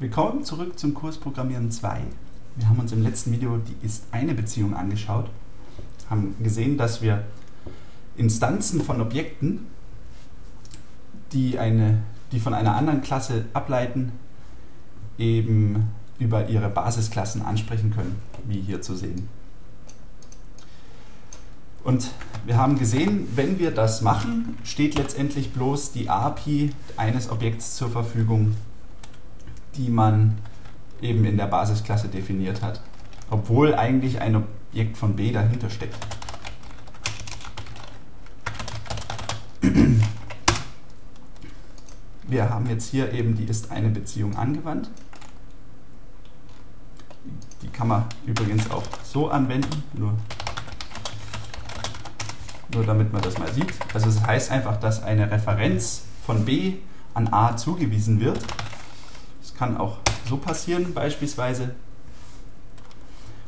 Willkommen zurück zum Kurs Programmieren 2. Wir haben uns im letzten Video die ist-eine-Beziehung angeschaut, haben gesehen, dass wir Instanzen von Objekten, die, eine, die von einer anderen Klasse ableiten, eben über ihre Basisklassen ansprechen können, wie hier zu sehen. Und wir haben gesehen, wenn wir das machen, steht letztendlich bloß die API eines Objekts zur Verfügung, die man eben in der Basisklasse definiert hat, obwohl eigentlich ein Objekt von B dahinter steckt. Wir haben jetzt hier eben die ist-eine-Beziehung angewandt. Die kann man übrigens auch so anwenden, nur, nur damit man das mal sieht. Also es das heißt einfach, dass eine Referenz von B an A zugewiesen wird. Kann auch so passieren beispielsweise.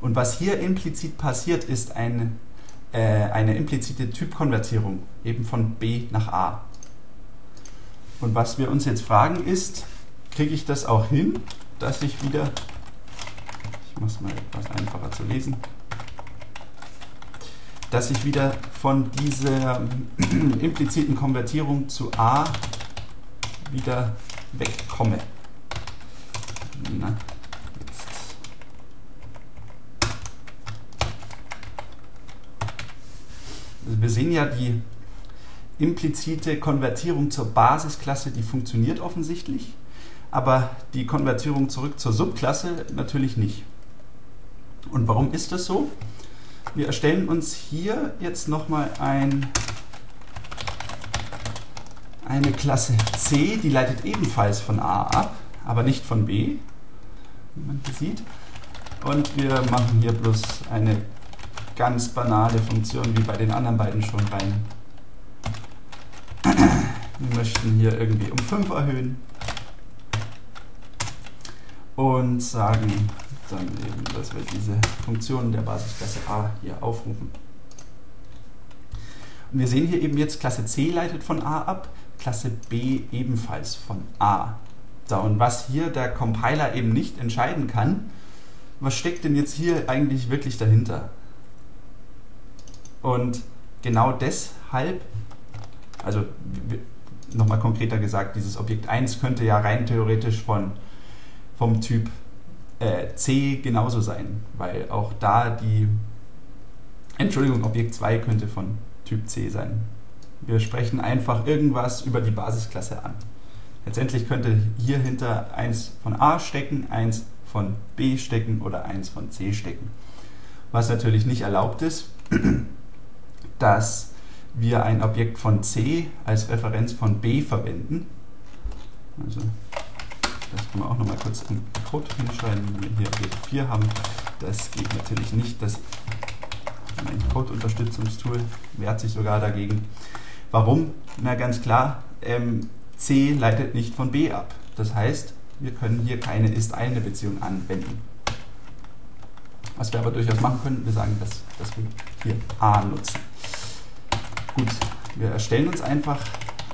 Und was hier implizit passiert, ist eine, äh, eine implizite Typkonvertierung eben von B nach A. Und was wir uns jetzt fragen ist, kriege ich das auch hin, dass ich wieder, ich mache mal etwas einfacher zu lesen, dass ich wieder von dieser impliziten Konvertierung zu A wieder wegkomme. Na, also wir sehen ja die implizite Konvertierung zur Basisklasse, die funktioniert offensichtlich, aber die Konvertierung zurück zur Subklasse natürlich nicht. Und warum ist das so? Wir erstellen uns hier jetzt nochmal ein, eine Klasse C, die leitet ebenfalls von A ab, aber nicht von B, wie man hier sieht. Und wir machen hier bloß eine ganz banale Funktion wie bei den anderen beiden schon rein. Wir möchten hier irgendwie um 5 erhöhen und sagen dann eben, dass wir diese Funktion der Basisklasse A hier aufrufen. Und wir sehen hier eben jetzt, Klasse C leitet von A ab, Klasse B ebenfalls von A. So, und was hier der Compiler eben nicht entscheiden kann, was steckt denn jetzt hier eigentlich wirklich dahinter? Und genau deshalb, also nochmal konkreter gesagt, dieses Objekt 1 könnte ja rein theoretisch von, vom Typ äh, C genauso sein, weil auch da die, Entschuldigung, Objekt 2 könnte von Typ C sein. Wir sprechen einfach irgendwas über die Basisklasse an. Letztendlich könnte hier hinter 1 von A stecken, 1 von B stecken oder 1 von C stecken. Was natürlich nicht erlaubt ist, dass wir ein Objekt von C als Referenz von B verwenden. Also das können wir auch nochmal kurz im Code hinschreiben, wenn wir hier Objekt 4 haben. Das geht natürlich nicht. Das mein Code-Unterstützungstool wehrt sich sogar dagegen. Warum? Na ganz klar, ähm, C leitet nicht von B ab. Das heißt, wir können hier keine ist-eine-Beziehung anwenden. Was wir aber durchaus machen können, wir sagen, dass, dass wir hier A nutzen. Gut, wir erstellen uns einfach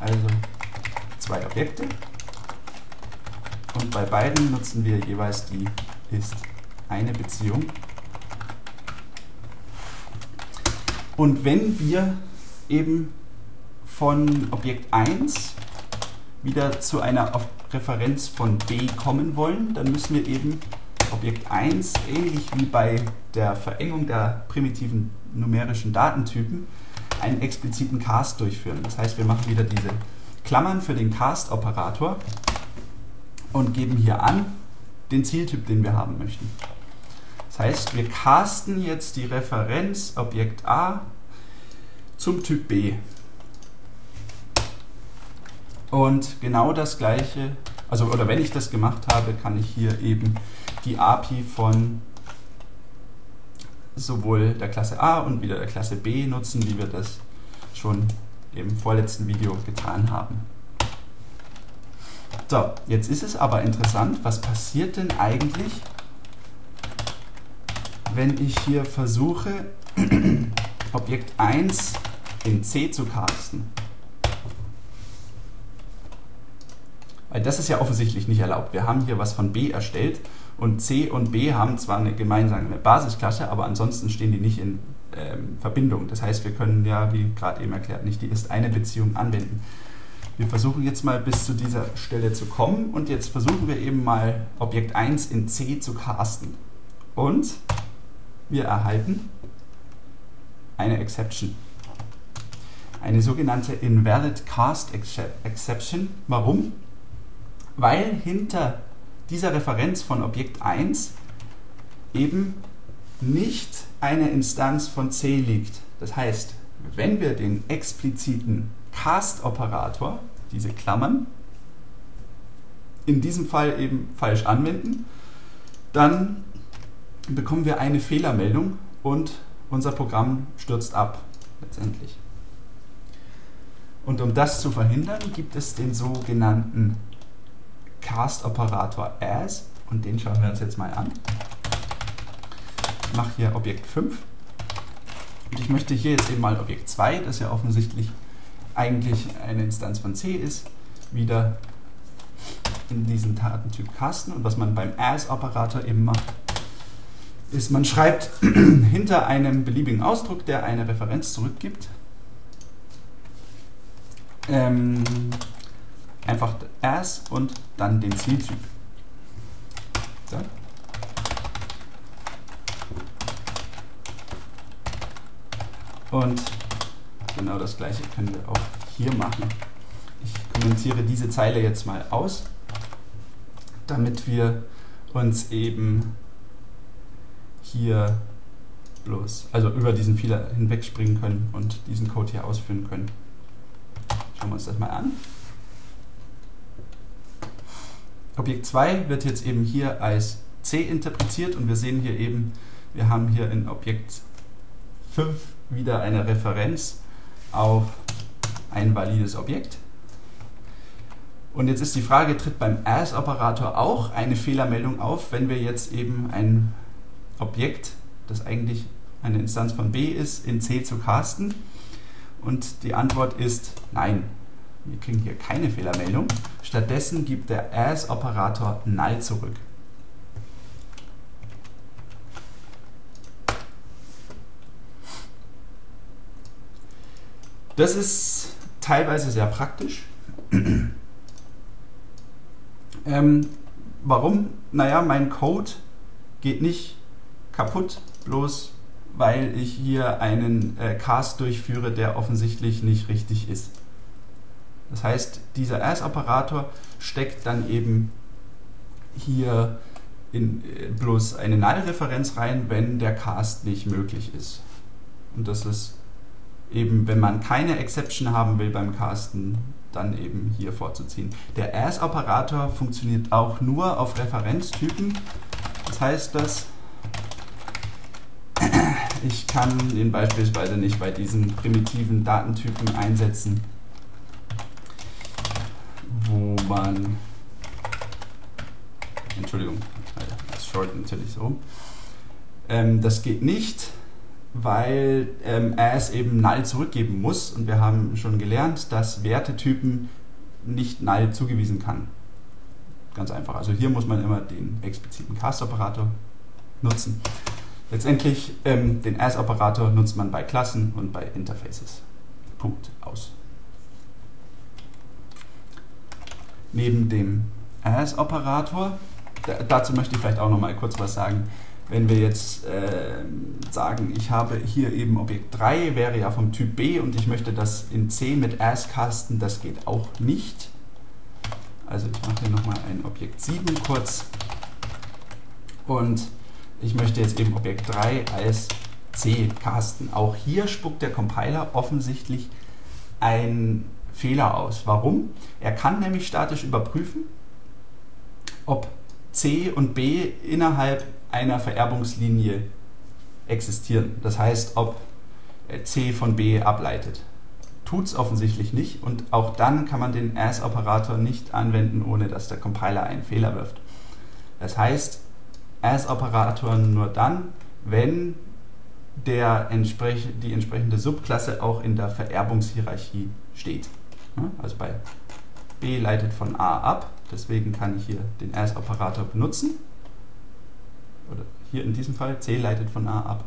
also zwei Objekte und bei beiden nutzen wir jeweils die ist eine Beziehung. Und wenn wir eben von Objekt 1 wieder zu einer Referenz von B kommen wollen, dann müssen wir eben Objekt 1, ähnlich wie bei der Verengung der primitiven numerischen Datentypen, einen expliziten Cast durchführen. Das heißt, wir machen wieder diese Klammern für den Cast-Operator und geben hier an den Zieltyp, den wir haben möchten. Das heißt, wir casten jetzt die Referenz Objekt A zum Typ B. Und genau das gleiche, also oder wenn ich das gemacht habe, kann ich hier eben die API von sowohl der Klasse A und wieder der Klasse B nutzen, wie wir das schon im vorletzten Video getan haben. So, jetzt ist es aber interessant, was passiert denn eigentlich, wenn ich hier versuche, Objekt 1 in C zu casten. Das ist ja offensichtlich nicht erlaubt. Wir haben hier was von B erstellt und C und B haben zwar eine gemeinsame Basisklasse, aber ansonsten stehen die nicht in ähm, Verbindung. Das heißt, wir können ja, wie gerade eben erklärt, nicht die Ist-eine-Beziehung anwenden. Wir versuchen jetzt mal bis zu dieser Stelle zu kommen und jetzt versuchen wir eben mal Objekt 1 in C zu casten. Und wir erhalten eine Exception. Eine sogenannte Invalid Cast Exception. Warum? Weil hinter dieser Referenz von Objekt 1 eben nicht eine Instanz von C liegt. Das heißt, wenn wir den expliziten Cast-Operator, diese Klammern, in diesem Fall eben falsch anwenden, dann bekommen wir eine Fehlermeldung und unser Programm stürzt ab, letztendlich. Und um das zu verhindern, gibt es den sogenannten Cast-Operator as und den schauen wir uns jetzt mal an. Ich mache hier Objekt 5 und ich möchte hier jetzt eben mal Objekt 2, das ja offensichtlich eigentlich eine Instanz von C ist, wieder in diesen Datentyp casten. Und was man beim as-Operator eben macht, ist, man schreibt hinter einem beliebigen Ausdruck, der eine Referenz zurückgibt, ähm, einfach as und dann den Zieltyp. So. Und genau das gleiche können wir auch hier machen. Ich kommentiere diese Zeile jetzt mal aus, damit wir uns eben hier bloß, also über diesen Fehler hinwegspringen können und diesen Code hier ausführen können. Schauen wir uns das mal an. Objekt 2 wird jetzt eben hier als C interpretiert und wir sehen hier eben, wir haben hier in Objekt 5 wieder eine Referenz auf ein valides Objekt. Und jetzt ist die Frage, tritt beim as-Operator auch eine Fehlermeldung auf, wenn wir jetzt eben ein Objekt, das eigentlich eine Instanz von B ist, in C zu casten? Und die Antwort ist nein. Wir kriegen hier keine Fehlermeldung. Stattdessen gibt der as-Operator null zurück. Das ist teilweise sehr praktisch. ähm, warum? Naja, mein Code geht nicht kaputt, bloß weil ich hier einen äh, Cast durchführe, der offensichtlich nicht richtig ist. Das heißt, dieser as-Operator steckt dann eben hier in äh, bloß eine Null-Referenz rein, wenn der Cast nicht möglich ist. Und das ist eben, wenn man keine Exception haben will beim Casten, dann eben hier vorzuziehen. Der as-Operator funktioniert auch nur auf Referenztypen. Das heißt, dass ich kann ihn beispielsweise nicht bei diesen primitiven Datentypen einsetzen, man Entschuldigung, das short natürlich so. Ähm, das geht nicht, weil ähm, as eben null zurückgeben muss und wir haben schon gelernt, dass Wertetypen nicht null zugewiesen kann. Ganz einfach. Also hier muss man immer den expliziten Cast-Operator nutzen. Letztendlich ähm, den as-Operator nutzt man bei Klassen und bei Interfaces. Punkt aus. Neben dem as-Operator, dazu möchte ich vielleicht auch noch mal kurz was sagen wenn wir jetzt äh, sagen, ich habe hier eben Objekt 3, wäre ja vom Typ B und ich möchte das in C mit as casten, das geht auch nicht. Also ich mache hier nochmal ein Objekt 7 kurz und ich möchte jetzt eben Objekt 3 als C casten. Auch hier spuckt der Compiler offensichtlich einen Fehler aus. Warum? Er kann nämlich statisch überprüfen, ob C und B innerhalb einer Vererbungslinie existieren. Das heißt, ob C von B ableitet. Tut es offensichtlich nicht und auch dann kann man den as-Operator nicht anwenden, ohne dass der Compiler einen Fehler wirft. Das heißt, as-Operator nur dann, wenn der entsprech die entsprechende Subklasse auch in der Vererbungshierarchie steht. Also bei B leitet von A ab, Deswegen kann ich hier den as-Operator benutzen. Oder hier in diesem Fall, c leitet von a ab.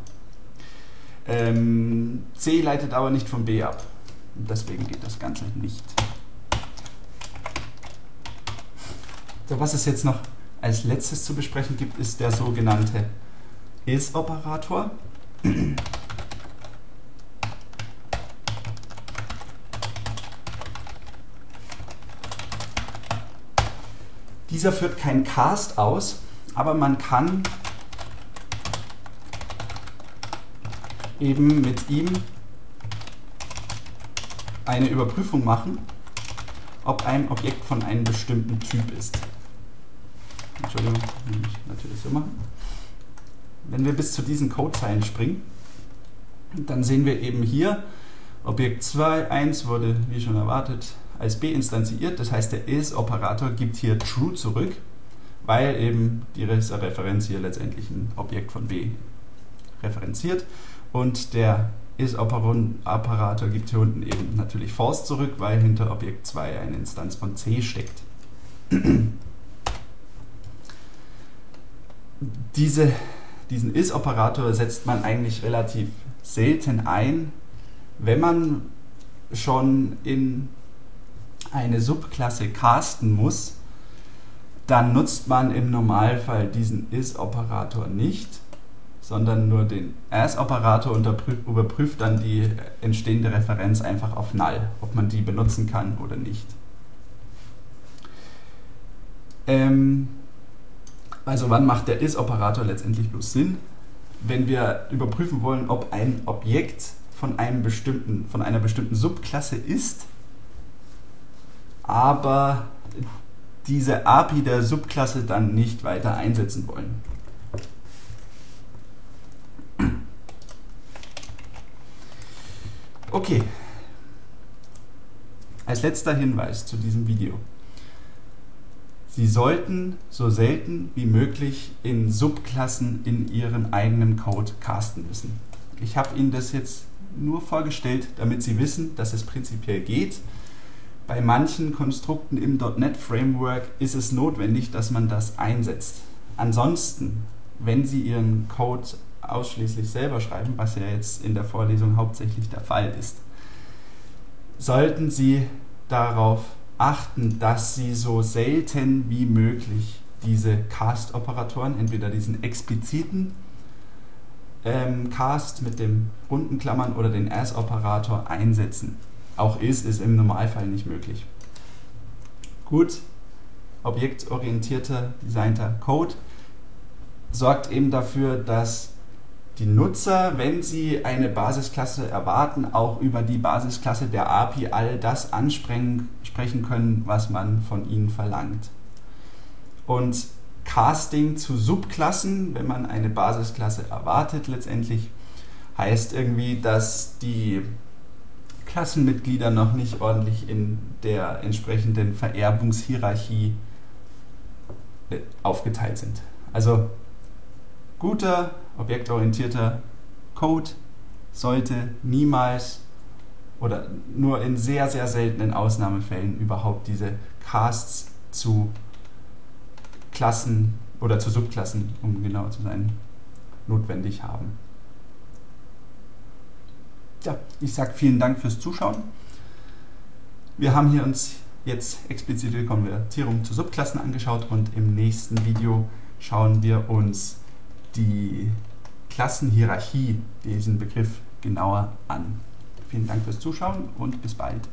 Ähm, c leitet aber nicht von b ab. deswegen geht das Ganze nicht. So, was es jetzt noch als letztes zu besprechen gibt, ist der sogenannte is-Operator. Dieser führt kein Cast aus, aber man kann eben mit ihm eine Überprüfung machen, ob ein Objekt von einem bestimmten Typ ist. Entschuldigung, ich natürlich so machen. Wenn wir bis zu diesen Codezeilen springen, dann sehen wir eben hier, Objekt 2, 1 wurde, wie schon erwartet, als B instanziert. Das heißt, der is-Operator gibt hier true zurück, weil eben die Referenz hier letztendlich ein Objekt von B referenziert. Und der is-Operator gibt hier unten eben natürlich false zurück, weil hinter Objekt 2 eine Instanz von C steckt. Diese, diesen is-Operator setzt man eigentlich relativ selten ein, wenn man schon in eine Subklasse casten muss, dann nutzt man im Normalfall diesen is-Operator nicht, sondern nur den as-Operator und überprüft dann die entstehende Referenz einfach auf null, ob man die benutzen kann oder nicht. Ähm, also wann macht der is-Operator letztendlich bloß Sinn? Wenn wir überprüfen wollen, ob ein Objekt von, einem bestimmten, von einer bestimmten Subklasse ist, aber diese API der Subklasse dann nicht weiter einsetzen wollen. Okay. Als letzter Hinweis zu diesem Video. Sie sollten so selten wie möglich in Subklassen in Ihrem eigenen Code casten müssen. Ich habe Ihnen das jetzt nur vorgestellt, damit Sie wissen, dass es prinzipiell geht. Bei manchen Konstrukten im .NET Framework ist es notwendig, dass man das einsetzt. Ansonsten, wenn Sie Ihren Code ausschließlich selber schreiben, was ja jetzt in der Vorlesung hauptsächlich der Fall ist, sollten Sie darauf achten, dass Sie so selten wie möglich diese Cast-Operatoren, entweder diesen expliziten ähm, Cast mit dem runden Klammern oder den as-Operator einsetzen auch ist, ist im Normalfall nicht möglich. Gut, objektorientierter, designter Code sorgt eben dafür, dass die Nutzer, wenn sie eine Basisklasse erwarten, auch über die Basisklasse der API all das ansprechen können, was man von ihnen verlangt. Und Casting zu Subklassen, wenn man eine Basisklasse erwartet letztendlich, heißt irgendwie, dass die Klassenmitglieder noch nicht ordentlich in der entsprechenden Vererbungshierarchie äh, aufgeteilt sind. Also guter, objektorientierter Code sollte niemals oder nur in sehr, sehr seltenen Ausnahmefällen überhaupt diese Casts zu Klassen oder zu Subklassen, um genauer zu sein, notwendig haben ja, ich sage vielen Dank fürs Zuschauen. Wir haben hier uns jetzt explizite Konvertierung zu Subklassen angeschaut und im nächsten Video schauen wir uns die Klassenhierarchie, diesen Begriff genauer an. Vielen Dank fürs Zuschauen und bis bald.